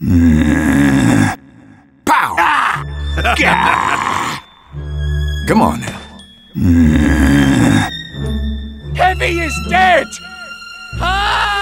Pow! Ah! Gah! Come on now. Heavy is dead! Ah!